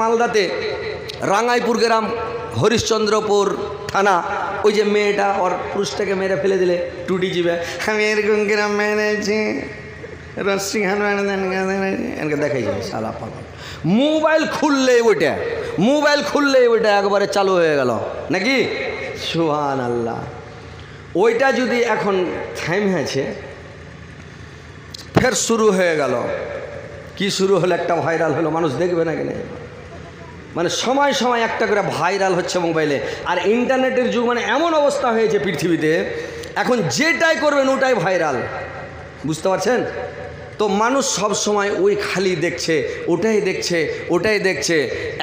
মালদাতে রাঙ্গাইপুর গ্রাম হরিশ্চন্দ্রপুর থানা, ওই যে মেয়েটা ওর পুরুষটাকে মেরে ফেলে দিলে টুটি জিবে। আমি এরকম গ্রাম মেরেছি দেখাই যাবে সালা পাগল। মোবাইল খুললে ওইটা, মোবাইল খুললে ওইটা একবারে চালু হয়ে গেল। নাকি? সুহান আল্লাহ ওইটা যদি এখন থাইম হয়েছে ফের শুরু হয়ে গেল। কি শুরু হলো একটা ভাইরাল হলো, মানুষ দেখবে না মানে সময় সময় একটা করে ভাইরাল হচ্ছে মোবাইলে। আর ইন্টারনেটের যুগ মানে এমন অবস্থা হয়েছে পৃথিবীতে, এখন যেটাই করবেন ওটাই ভাইরাল। বুঝতে পারছেন? তো মানুষ সব সময় ওই খালি দেখছে, ওটাই দেখছে ওটাই দেখছে।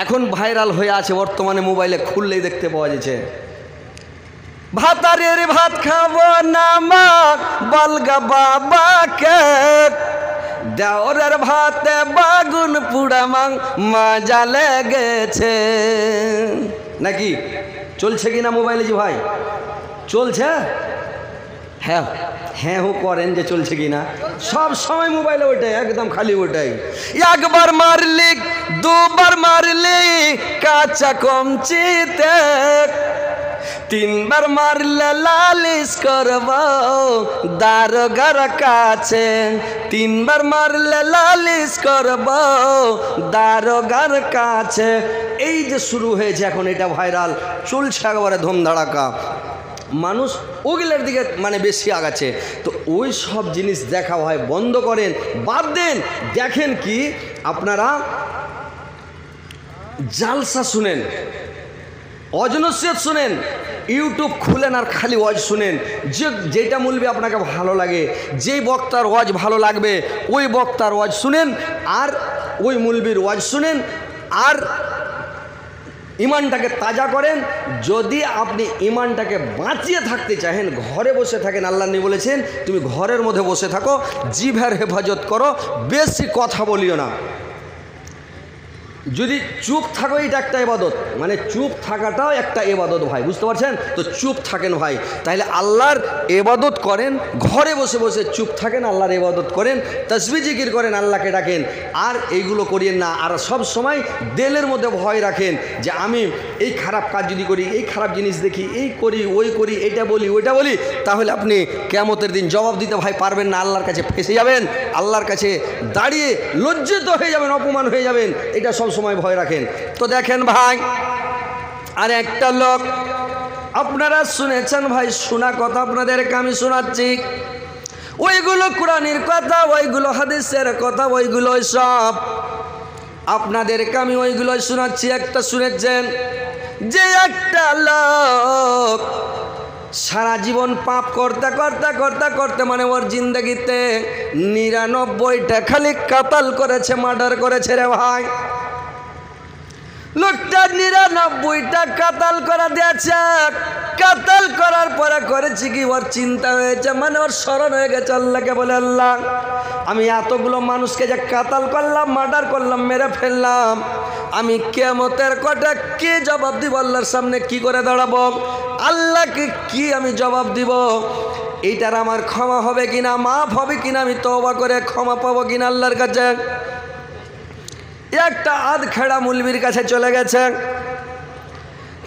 এখন ভাইরাল হয়ে আছে বর্তমানে মোবাইলে খুললেই দেখতে পাওয়া যাচ্ছে। ভাতারের ভাত খাব না মা, বলগা বাবাকে দেওরের ভাতে বাগুন পুড়া মাং, মজা লেগেছে। নাকি? চলছে কি না মোবাইলে জি ভাই? চলছে? হ্যাঁ হ্যাঁ হো করেন যে চলছে কি না। সব সময় মোবাইলে ওইটাই একদম খালি ওইটাই একবার মারলি, দুবার মারলি, কাঁচা কমচিতে তিনবার মারলে লালিশ করব। দারোগার কাছে তিনবার মারলে লালিশ করব। দারোগার কাছে। এই যে শুরু হয়েছে এখন, এটা ভাইরাল। চলছে একবারে ধুমধাড়াকা। মানুষ ওগুলোর দিকে মানে বেশি আগাচ্ছে। তো ওই সব জিনিস দেখা হয়, বন্ধ করেন, বাদ দেন। দেখেন কি, আপনারা জালসা শুনেন অজনসিয়ত শুনেন ইউটিউব খুলেন আর খালি ওয়াজ শুনেন। যে যেটা মূলবে আপনাকে ভালো লাগে, যেই বক্তার ওয়াজ ভালো লাগবে, ওই বক্তার ওয়াজ শুনেন আর ওই মুলবির ওয়াজ শুনেন আর ইমানটাকে তাজা করেন। যদি আপনি ইমানটাকে বাঁচিয়ে থাকতে চাহেন, ঘরে বসে থাকেন, আল্লাহ বলেছেন, তুমি ঘরের মধ্যে বসে থাকো, জিভের হেফাজত করো, বেশি কথা বলিও না। যদি চুপ থাকো এটা একটা এবাদত মানে চুপ থাকাটাও একটা এবাদত ভাই, বুঝতে পারছেন? তো চুপ থাকেন ভাই। তাহলে আল্লাহর এবাদত করেন, ঘরে বসে বসে চুপ থাকেন, আল্লাহর এবাদত করেন তসবি জিকির করেন, আল্লাহকে ডাকেন। আর এইগুলো করিয়েন না। আর সব সময় দেলের মধ্যে ভয় রাখেন যে আমি এই খারাপ কাজ যদি করি, এই খারাপ জিনিস দেখি, এই করি, ওই করি, এটা বলি, ওইটা বলি, তাহলে আপনি কেমতের দিন জবাব দিতে ভাই পারবেন না, আল্লাহর কাছে ফেসে যাবেন, আল্লাহর কাছে দাঁড়িয়ে লজ্জিত হয়ে যাবেন, অপমান হয়ে যাবেন, এটা সব সময় ভয় রাখেন। তো দেখেন ভাই, আর একটা লোক, আপনারা শুনেছেন ভাই, শোনা কথা আপনাদেরকে আমি শোনাচ্ছি। ওইগুলো কোরআনের কথা, ওইগুলো হাদিসের কথা ওইগুলো সব। আপনাদেরকে আমি ওইগুলো শোনাচ্ছি, একটা শুনেছেন? যে একটা লোক সারা জীবন পাপ করতে করতে করতে করতে মানে ওর জিন্দগিতে নিরানব্বইটা খালি কাতাল করেছে, মার্ডার করেছে রে ভাই। লোকটা নিরানব্বইটা কাতাল করা দিয়েছে। কাতাল করার পরে করেছি কি? ওর চিন্তা হয়েছে মানে ওর স্মরণ হয়ে গেছে আল্লাহকে বলে, আল্লাহ, আমি এতগুলো মানুষকে যে কাতাল করলাম, মার্ডার করলাম, মেরে ফেললাম, আমি কেমতের কটা কে জবাব দিব? আল্লাহর সামনে কি করে দাঁড়াবো? আল্লাহকে কি আমি জবাব দিব? এইটার আমার ক্ষমা হবে কিনা, মাফ হবে কিনা, আমি তবা করে ক্ষমা পাবো কিনা আল্লাহর কাছে? একটা আধ খেড়া মুলবির কাছে চলে গেছে।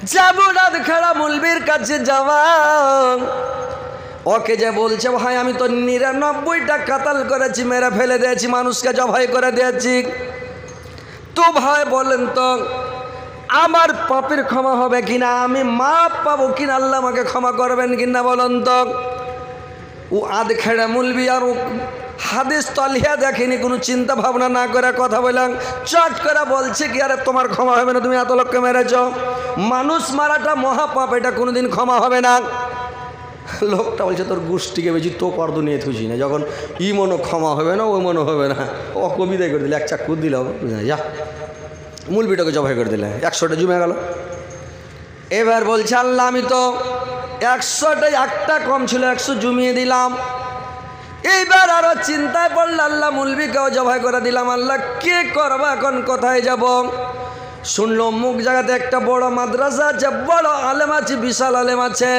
যেমন না খেড়া মুলবির কাছে যাওয়া ওকে যে বলছে, ভাই, আমি তো নিরানব্বইটা কাতাল করেছি, মেরে ফেলে দিয়েছি, মানুষকে জবাই করে দিয়েছি। তো ভাই, বলেন তো, আমার পাপের ক্ষমা হবে কিনা? আমি মাপ পাবো কিনা? আল্লাহ আমাকে ক্ষমা করবেন কিনা বলেন তো? ও আধ খেড়া মুলবি আর ও হাদিস তলিয়া দেখেনি, কোনো চিন্তা ভাবনা না করে কথা বললাম। চট করে বলছে কি, আরে তোমার ক্ষমা হবে না, তুমি এত লোককে মেরেছ। মানুষ মারাটা মহাপাপ, এটা কোনোদিন ক্ষমা হবে না। লোকটা বলছে, তোর গোষ্ঠীকে বেশি তো পর্দ নিয়ে থুছি না, যখন ই মনো ক্ষমা হবে না ওই মনো হবে না। ও কবিতাই করে দিলে, এক চাকু দিল যা, মূলবিটাকে জবাই করে দিলে, একশোটা জমে গেল। এবার বলছে, আল্লাহ, আমি তো একশোটাই একটা কম ছিল, একশো জমিয়ে দিলাম। এইবার আরও চিন্তায় পড়ল আল্লাহ মুলবিকেও জবাই করে দিলাম, আল্লাহ কে করব এখন, কোথায় যাব? শুনলো, মুখ জায়গাতে একটা বড় মাদ্রাসা আছে, বড় আলেম আছে, বিশাল আলেম আছে।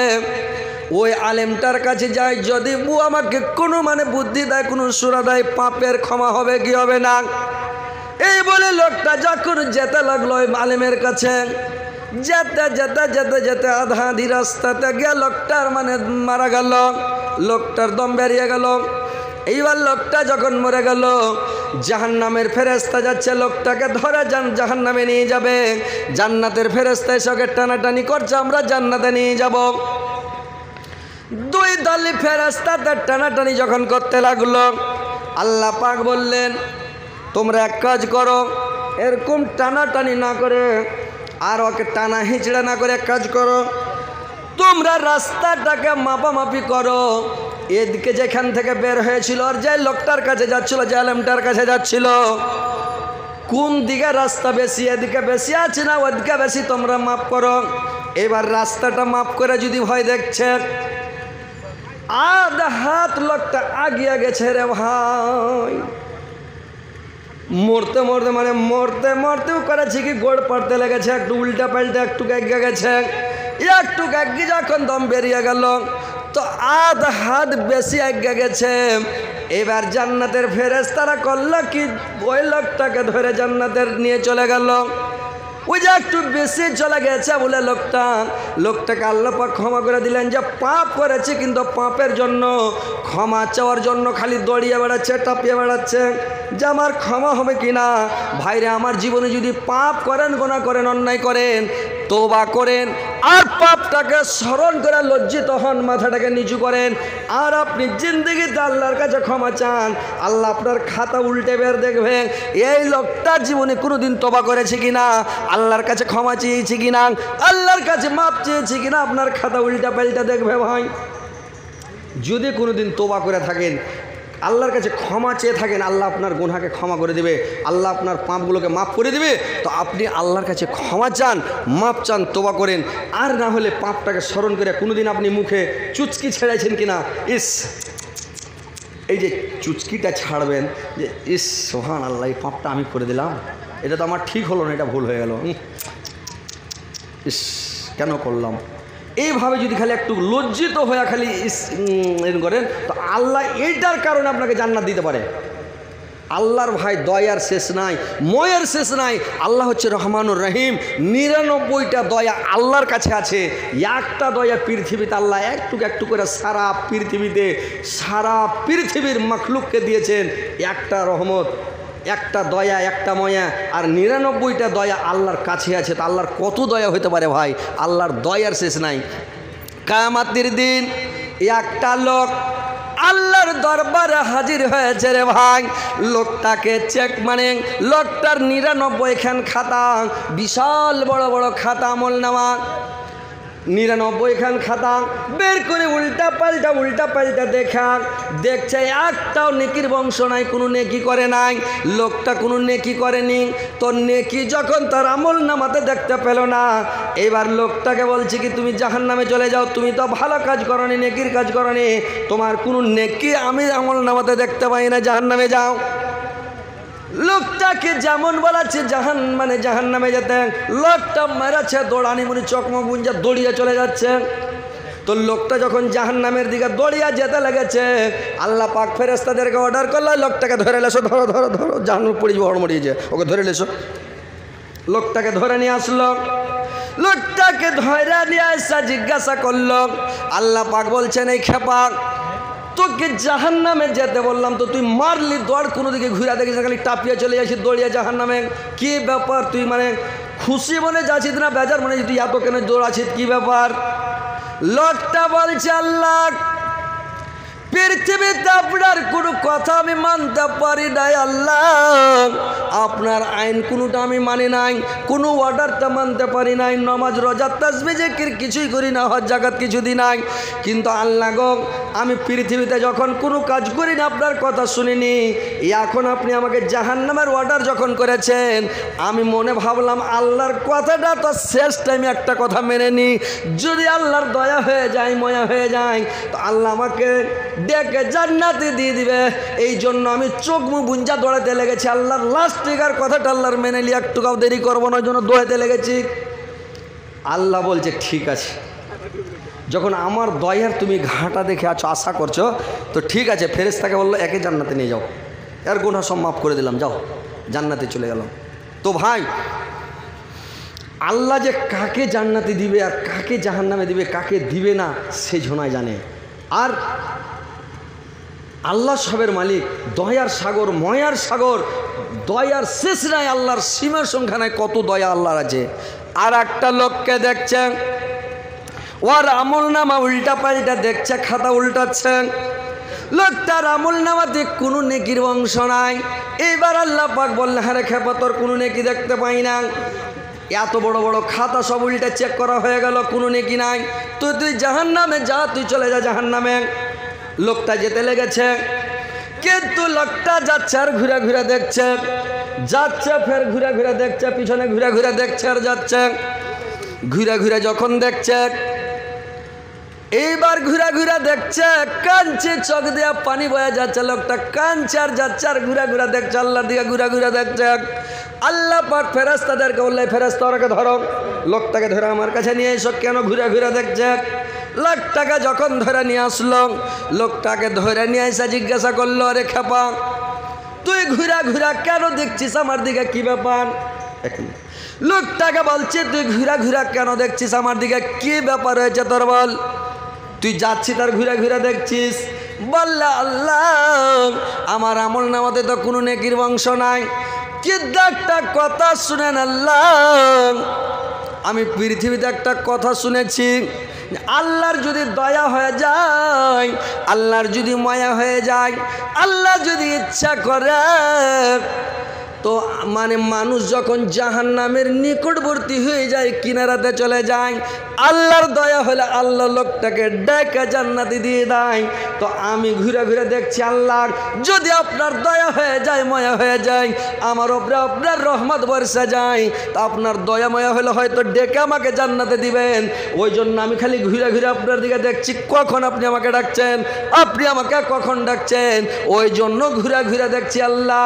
ওই আলেমটার কাছে যাই, যদি বু আমাকে কোনো মানে বুদ্ধি দেয়, কোনো সুরা দেয়, পাপের ক্ষমা হবে, কি হবে না? এই বলে লোকটা যখন যেতে লাগল ওই আলেমের কাছে যেতে যেতে যেতে যেতে আধা আধি রাস্তাতে গিয়ে লোকটার মানে মারা গেল, লোকটার দম বেরিয়ে গেল। এইবার লোকটা যখন মরে গেল জাহান নামের ফেরেস্তা যাচ্ছে, লোকটাকে ধরে যান জাহান নামে নিয়ে যাবে। জান্নাতের ফেরেস্তা এসে টানাটানি করছে, আমরা জান্নাতে নিয়ে যাব। দুই দলি ফেরাস্তাতে টানাটানি যখন করতে লাগল, আল্লাহ পাক বললেন, তোমরা এক কাজ করো, এরকম টানাটানি না করে আর ওকে টানা হিঁচড়া না করে কাজ করো। তোমরা রাস্তাটাকে মাপামাপি করো। এদিকে যেখান থেকে বের হয়েছিল আর যে লোকটার কাছে যাচ্ছিল, যে আলেমটার কাছে যাচ্ছিল, কোন দিকে রাস্তা বেশি, এদিকে বেশি আছে না ওদিকে বেশি, তোমরা মাপ করো। এবার রাস্তাটা মাপ করে যদি ভয় দেখছে, আধ হাত লোকটা আগিয়ে গেছে রে ভাই। মরতে মরতে মানে মরতে মরতেও করেছি কি গোড় পড়তে লেগেছে, একটু উল্টা পাল্টা, একটু এগিয়ে গেছে। একটু এগিয়ে যখন দম বেরিয়ে গেল, তো আদ হাত বেশি আজ্ঞা গেছে। এবার জান্নাতের ফেরেস তারা করল কি? ওই লোকটাকে ধরে জান্নাতের নিয়ে চলে গেল। ওই যে একটু বেশি চলে গেছে বলে লোকটা, লোকটাকে আল্লাহ পাক ক্ষমা করে দিলেন যে পাপ করেছে কিন্তু পাপের জন্য, ক্ষমা চাওয়ার জন্য খালি দড়িয়ে বেড়াচ্ছে, টাপিয়ে বেড়াচ্ছে। যে আমার ক্ষমা হবে কি না ভাইরে, আমার জীবনে যদি পাপ করেন গোনা করেন, অন্যায় করেন তোবা করেন, আর পাপটাকে স্মরণ করে লজ্জিত হন, মাথাটাকে নিচু করেন। আর আপনি জিন্দগিতে আল্লাহর কাছে ক্ষমা চান, আল্লাহ আপনার খাতা উল্টে বের দেখবেন এই লোকটার জীবনে কোনোদিন তোবা করেছে কিনা, আল্লাহর কাছে ক্ষমা চেয়েছি কিনা, আল্লাহর কাছে মাপ চেয়েছি কিনা, আপনার খাতা উল্টা পাল্টা দেখবে ভাই। যদি কোনোদিন তোবা করে থাকেন আল্লাহর কাছে ক্ষমা চেয়ে থাকেন, আল্লাহ আপনার গুনহাকে ক্ষমা করে দেবে, আল্লাহ আপনার পাপগুলোকে মাফ করে দেবে, তো আপনি আল্লাহর কাছে ক্ষমা চান মাপ চান তোবা করেন, আর না হলে পাপটাকে স্মরণ করে কোনোদিন আপনি মুখে চুচকি ছেড়েছেন কিনা? ইস! এই যে চুচকিটা ছাড়বেন, যে ইস সোহান আল্লাহ এই পাপটা আমি করে দিলাম, এটা তো আমার ঠিক হলো না, এটা ভুল হয়ে গেল ইস, কেন করলাম? এইভাবে যদি খালি একটু লজ্জিত হয়ে খালি করেন, তো আল্লাহ এইটার কারণে আপনাকে জান্নাত দিতে পারে। আল্লাহর ভাই দয়ার শেষ নাই, ময়ের শেষ নাই, আল্লাহ হচ্ছে রহমানুর রহিম, নিরানব্বইটা দয়া আল্লাহর কাছে আছে, একটা দয়া পৃথিবীতে আল্লাহ একটু একটু করে সারা পৃথিবীতে, সারা পৃথিবীর মখলুককে দিয়েছেন, একটা রহমত। একটা দয়া, একটা ময়া আর নিরানব্বইটা দয়া আল্লাহর কাছে আছে। তা আল্লাহর কত দয়া হতে পারে ভাই? আল্লাহর দয়ার শেষ নাই। কামাতির দিন একটা লোক আল্লাহর দরবারে হাজির হয়েছে রে ভাই। লোকটাকে চেক মানে লোকটার নিরানব্বই খান খাতা, বিশাল বড় বড় খাতা আমল নেওয়া নিরানব্বই খান খাতা। বের করে উল্টা পাল্টা উল্টা পাল্টা দেখা। দেখছে একটাও নেকির বংশ নাই, কোনো নেকি করে নাই। লোকটা কোনো নেকি করেনি। তো নেকি যখন তার আমল নামাতে দেখতে পেল না, এবার লোকটাকে বলছে কি, তুমি জাহান নামে চলে যাও, তুমি তো ভালো কাজ করনি, নেকির কাজ করনি। তোমার কোনো নেকি আমি আমল নামাতে দেখতে পাই না জাহান নামে যাও। লোকটাকে যেমন বলাচ্ছে জাহান মানে জাহান নামে যেতে। লোকটা মেরাছে, দৌড়ানি মুনি চকমক, গুঞ্জা দৌড়িয়ে চলে যাচ্ছে। তো লোকটা যখন জাহান নামের দিকে দৌড়িয়া যেতে লেগেছে, আল্লাহ পাক ফেরেস্তাদেরকে অর্ডার করল, লোকটাকে ধরে লেসো, ধরো ধরো ধরো, জাহান পড়ে যাব হড়মড়িয়েছে ওকে ধরে লেসো। লোকটাকে ধরে নিয়ে আসলো। লোকটাকে ধরে নিয়ে আসা জিজ্ঞাসা করল। আল্লাহ পাক বলছেন, এই খেপা তোকে জাহান নামে যেতে বললাম তো তুই মারলি, দৌড় কোনো দিকে ঘুরে দেখিস খালি টাপিয়ে চলে যাচ্ছিস দৌড়িয়ে জাহান নামে কি ব্যাপার তুই মানে খুশি মনে যাচ্ছিস না, বেজার মনে তুই এত কেন দৌড়াছিস কি ব্যাপার? লোকটা বলছে, আল্লাহ পৃথিবীতে আপনার কোনো কথা আমি মানতে পারি নাই, আল্লাহ। আপনার আইন কোনোটা আমি মানি নাই, কোনো অর্ডারটা মানতে পারি নাই, নমাজ, রোজা তাসবি জিকির কিছুই করি না, হজ জাগাত কিছু দিই নাই। কিন্তু আল্লাহ গো, আমি পৃথিবীতে যখন কোনো কাজ করি না, আপনার কথা শুনিনি। এখন আপনি আমাকে জাহান্নামের অর্ডার যখন করেছেন, আমি মনে ভাবলাম, আল্লাহর কথাটা তো শেষ টাইমে একটা কথা মেনে নি। যদি আল্লাহর দয়া হয়ে যায়, ময়া হয়ে যায়, তো আল্লাহ আমাকে ডেকে জান্নাতে দিয়ে দিবে। এই জন্য আমি চোখ মুখ বুঞ্জা দৌড়াতে লেগেছি। আল্লাহর লাস্ট টিকার কথাটা আল্লাহর মেনে নিয়ে একটুকাও দেরি করব না জন্য দৌড়াতে লেগেছি। আল্লাহ বলছে, ঠিক আছে। যখন আমার দয়ার তুমি ঘাটা দেখে আছো, আশা করছ, তো ঠিক আছে। ফেরেস তাকে বলল, একে জান্নাতে নিয়ে যাও। এর গুণা সব মাফ করে দিলাম, যাও। জান্নাতে চলে গেলাম। তো ভাই, আল্লাহ যে কাকে জান্নাতে দিবে আর কাকে জাহান্নামে দিবে, কাকে দিবে না, সে ঝোনায় জানে। আর আল্লাহ সবের মালিক, দয়ার সাগর, ময়ার সাগর, দয়ার শেষ নাই আল্লাহর সীমার সংখ্যা নাই কত দয়া আল্লাহর আছে? আর একটা লোককে দেখছেন, ওর আমল নামা উল্টা পাল্টা দেখছে, খাতা উল্টাচ্ছে লোকটার আমল নামাতে কোনো নেকির অংশ নাই। এইবার আল্লাহ পাক বললে হ্যাঁ রে খেপা, তোর কোনো নেকি দেখতে পাই না। এত বড় বড় খাতা সব উল্টা চেক করা হয়ে গেল, কোনো নেকি নাই। তুই তুই জাহান নামে যা, তুই চলে যা জাহান নামে লোকটা যেতে লেগেছে। কিন্তু লোকটা যাচ্ছে আর ঘুরে ঘুরে দেখছে। যাচ্ছে, ফের ঘুরে ঘুরে দেখছে, পিছনে ঘুরে ঘুরে দেখছে আর যাচ্ছে। ঘুরে ঘুরে যখন দেখছে, এইবার ঘুরা ঘুরা দেখছে কাঞ্চে চোখ দিয়া পানি বয়ে যাচ্ছে, লোকটা কাঞ্চে আর যাচ্ছে আর ঘুরা ঘুরা দেখছে, আল্লাহ দিকে ঘুরা ঘুরা দেখছে। আল্লাহ পাক ফেরাস্তাদেরকে বললে ফেরাস্তা ধরো। লোকটাকে ধরে আমার কাছে নিয়ে এসব কেন ঘুরে ঘুরে দেখছে? লোকটাকে যখন ধরে নিয়ে আসলো, লোকটাকে ধরে নিয়ে এসে জিজ্ঞাসা করল, আরে খেপা, তুই ঘুরা ঘুরা কেন দেখছিস আমার দিকে কি ব্যাপার? লোকটাকে বলছে, তুই ঘুরা ঘুরা কেন দেখছিস আমার দিকে কি ব্যাপার হয়েছে তোর বল? তুই যাচ্ছি তার ঘুরে ঘুরে দেখছিস? বললা, আল্লাহ, আমার আমল নামাতে তো কোনো নেকির বংশ নাই। কিন্তু একটা কথা শুনেন আল্লাহ, আমি পৃথিবীতে একটা কথা শুনেছি আল্লাহর যদি দয়া হয়ে যায় আল্লাহর যদি মায়া হয়ে যায় আল্লাহ যদি ইচ্ছা করে তো মানে মানুষ যখন জাহান নামের নিকটবর্তী হয়ে যায়, কিনারাতে চলে যায়, আল্লাহর দয়া হলে আল্লাহ লোকটাকে ডেকে জান্নাতি দিয়ে দেয়। তো আমি ঘুরে ঘুরে দেখছি আল্লাহ যদি আপনার দয়া হয়ে যায়, ময়া হয়ে যায়, আমার ওপরে আপনার রহমত বর্ষা যায়, তা আপনার দয়া ময়া হলে হয়তো ডেকে আমাকে জান্নাতে দিবেন। ওই জন্য আমি খালি ঘুরে ঘুরে আপনার দিকে দেখছি, কখন আপনি আমাকে ডাকছেন, আপনি আমাকে কখন ডাকছেন? ওই জন্য ঘুরে ঘুরে দেখছি আল্লাহ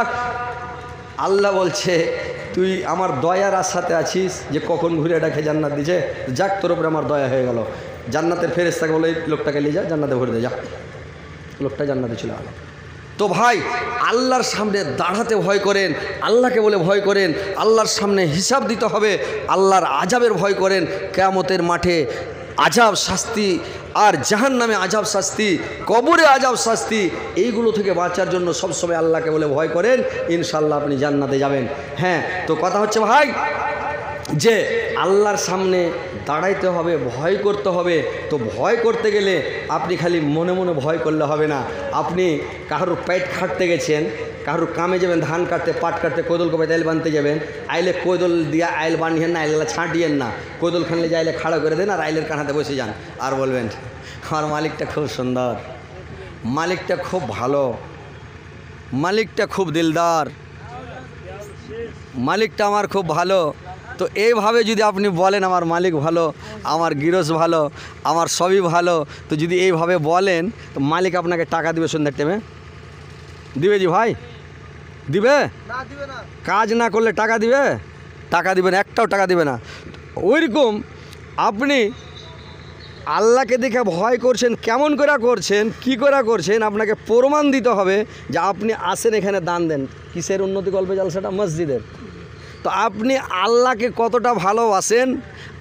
আল্লাহ বলছে, তুই আমার দয়ার আশাতে আছিস যে কখন ঘুরে ডাকে জান্নাত দিছে? যাক, তোর উপরে আমার দয়া হয়ে গেল। জান্নাতের ফেরেস্তাকে বলে, লোকটাকে নিয়ে যা, জান্নাতে ভরে দে, যা। লোকটা জান্নাতে গেল। তো ভাই, আল্লাহর সামনে দাঁড়াতে ভয় করেন, আল্লাহকে বলে ভয় করেন, আল্লাহর সামনে হিসাব দিতে হবে, আল্লাহর আজাবের ভয় করেন, কেয়ামতের মাঠে আজাব শাস্তি আর জাহান নামে আজাব শাস্তি, কবরে আজাব শাস্তি, এইগুলো থেকে বাঁচার জন্য সবসময় আল্লাহকে বলে ভয় করেন ইনশাল্লাহ আপনি জান্নাতে যাবেন। হ্যাঁ তো কথা হচ্ছে ভাই, যে আল্লাহর সামনে দাঁড়াইতে হবে, ভয় করতে হবে। তো ভয় করতে গেলে আপনি খালি মনে মনে ভয় করলে হবে না। আপনি কারোর পেট খাটতে গেছেন, কারোর কামে যাবেন, ধান কাটতে, পাট কাটতে, কোদল কবে তেল বানতে যাবেন, আইলে কোদল দিয়া আইল বানিয়েন না, আইলা ছাঁটিয়েন না। কোদল খানলে যাইলে খাড়া করে দেন আর আইলের কানাতে বসে যান। আর বলবেন, আমার মালিকটা খুব সুন্দর। মালিকটা খুব ভালো। মালিকটা খুব দিলদার। মালিকটা আমার খুব ভালো। তো এইভাবে যদি আপনি বলেন, আমার মালিক ভালো, আমার গিরস ভালো, আমার সবই ভালো, তো যদি এইভাবে বলেন, তো মালিক আপনাকে টাকা দিবে সন্ধ্যার টাইমে দিবে জি ভাই? দিবে? কাজ না করলে টাকা দিবে? টাকা দিবে না, একটাও টাকা দিবে না। ওইরকম আপনি আল্লাহকে দেখে ভয় করছেন, কেমন করে করছেন, কি করে করছেন, আপনাকে প্রমাণ দিতে হবে যে আপনি আসেন এখানে দান দেন। কিসের উন্নতি গল্পে জালসাটা? মসজিদের। তো আপনি আল্লাহকে কতটা ভালোবাসেন?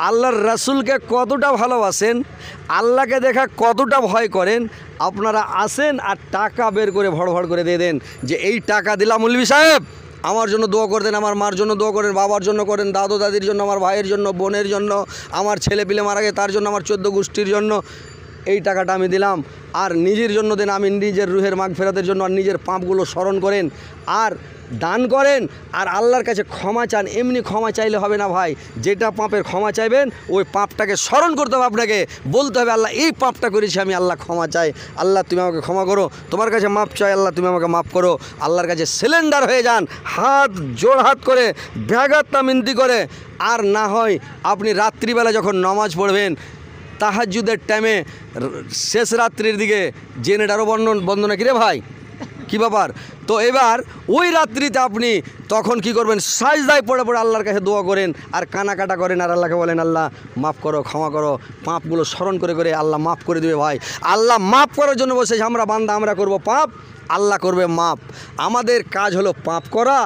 আল্লাহর রাসূলকে কতটা ভালোবাসেন? আল্লাহকে দেখা কতটা ভয় করেন? আপনারা আসেন আর টাকা বের করে ভড় ভড় করে দিয়ে দেন যে এই টাকা দিলাম মুলবি সাহেব, আমার জন্য দোয়া করে দেন, আমার মার জন্য দোয়া করেন, বাবার জন্য করেন, দাদু দাদির জন্য, আমার ভাইয়ের জন্য, বোনের জন্য, আমার ছেলে পিলে মারা গেছে, তার জন্য, আমার চোদ্দ গোষ্ঠীর জন্য। এই টাকাটা আমি দিলাম, আর নিজের জন্য দেন, আমি নিজের রুহের মাগ ফেরাতের জন্য আর নিজের পাপগুলো স্মরণ করেন। আর দান করেন আর আল্লাহর কাছে ক্ষমা চান, এমনি ক্ষমা চাইলে হবে না ভাই। যেটা পাপের ক্ষমা চাইবেন, ওই পাপটাকে স্মরণ করতে হবে আপনাকে। বলতে হবে, আল্লাহ, এই পাপটা করেছি আমি, আল্লাহ ক্ষমা চাই। আল্লাহ, তুমি আমাকে ক্ষমা করো। তোমার কাছে মাপ চাই, আল্লাহ, তুমি আমাকে মাফ করো। আল্লাহর কাছে সিলিন্ডার হয়ে যান, হাত, জোর হাত করে ব্যাঘাতটা মিনতি করে। আর না হয় আপনি রাত্রিবেলা যখন নমাজ পড়বেন তাহাজুদের টাইমে শেষ রাত্রির দিকে জেনেটারও বন্ধন, বন্ধনা কিরে ভাই? কি ব্যাপার? তো এবার ওই রাত্রিতে আপনি তখন কি করবেন? সাজদায় পড়ে পড়ে আল্লাহর কাছে দোয়া করেন আর কানাকাটা করেন আর আল্লাহকে বলেন, আল্লাহ, মাফ করো, ক্ষমা করো, পাপগুলো স্মরণ করে করে আল্লাহ মাফ করে দেবে ভাই। আল্লাহ মাফ করার জন্য বসেছে আমরা বান্দা, আমরা করব পাপ, আল্লাহ করবে মাপ। আমাদের কাজ হলো পাপ করা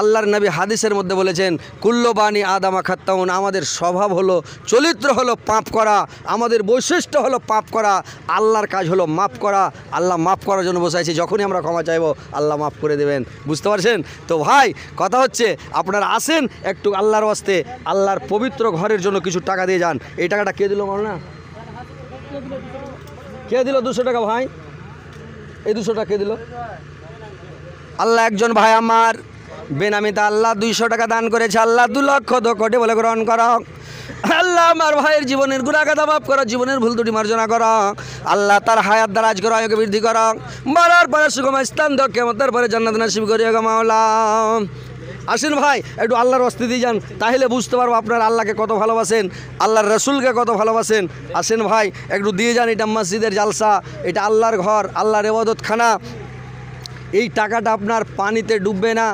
আল্লাহর নবী হাদিসের মধ্যে বলেছেন কুল্লবাণী আদামা খাত্তাউন আমাদের স্বভাব হলো চরিত্র হলো পাপ করা, আমাদের বৈশিষ্ট্য হলো পাপ করা, আল্লাহর কাজ হলো মাফ করা, আল্লাহ মাফ করার জন্য বসে আছি যখনই আমরা ক্ষমা চাইব, আল্লাহ মাফ করে দেবেন। বুঝতে পারছেন? তো ভাই, কথা হচ্ছে, আপনারা আসেন একটু আল্লাহর ওয়াস্তে, আল্লাহর পবিত্র ঘরের জন্য কিছু টাকা দিয়ে যান। এই টাকাটা কে দিল না কে দিল দুশো টাকা ভাই? এই দুশো টাকা কে দিল? আল্লাহ একজন ভাই আমার বেনামিতে আল্লাহ দুইশো টাকা দান করেছে, আল্লাহ দু লক্ষ দো কোটি বলে গ্রহণ করো। আল্লাহ আমার ভাইয়ের জীবনের গুণাগাদা মাফ করো, জীবনের ভুল দুটি মার্জনা করো। আল্লাহ তার হায়াত দ্বারাজ করো আয়োগে বৃদ্ধি করো। মরার পরে সুগম স্থান দো কেমতের পরে জান্নাত নাসিব করি মাওলা। আসেন ভাই, একটু আল্লাহর অস্তিত্ব যান, তাহলে বুঝতে পারব আপনার আল্লাহকে কত ভালোবাসেন, আল্লাহর রসুলকে কত ভালোবাসেন। আসেন ভাই, একটু দিয়ে যান, এটা মসজিদের জালসা, এটা আল্লাহর ঘর, আল্লাহর এবাদত খানা এই টাকাটা আপনার পানিতে ডুববে না,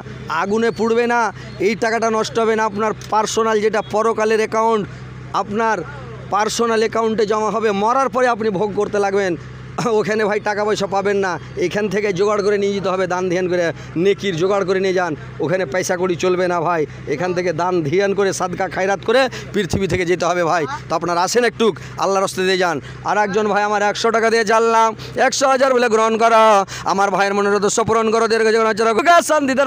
আগুনে পুড়বে না, এই টাকাটা নষ্ট হবে না, আপনার পার্সোনাল যেটা পরকালের অ্যাকাউন্ট আপনার পার্সোনাল অ্যাকাউন্টে জমা হবে, মরার পরে আপনি ভোগ করতে লাগবেন। ওখানে ভাই টাকা পয়সা পাবেন না। এখান থেকে জোগাড় করে নিয়ে যেতে হবে, দান ধ্যান করে। নেকির জোগাড় করে নিয়ে যান। ওখানে পয়সা কড়ি চলবে না ভাই। এখান থেকে দান ধ্যান করে, সাদকা খায়রাত করে পৃথিবী থেকে যেতে হবে ভাই। তো আপনার আসেন একটু আল্লাহর রস্তে দিয়ে যান। আর একজন ভাই আমার একশো টাকা দিয়ে জানলাম, একশো হাজার বলে গ্রহণ করা। আমার ভাইয়ের মনের উদ্দেশ্য পূরণ করো, দীর্ঘ জীবন শান্তিতে।